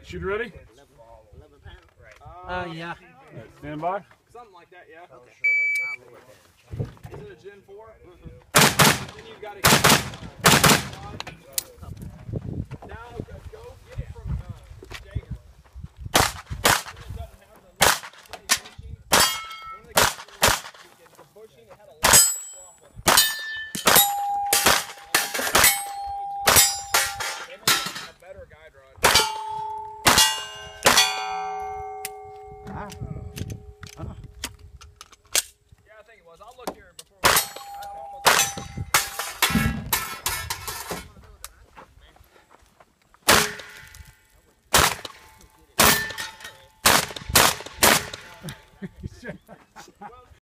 right, shooter ready? 11 pounds. Uh, yeah. All right, stand by. Something like that, yeah. Okay. Is it a Gen 4? Then you've got to get. huh?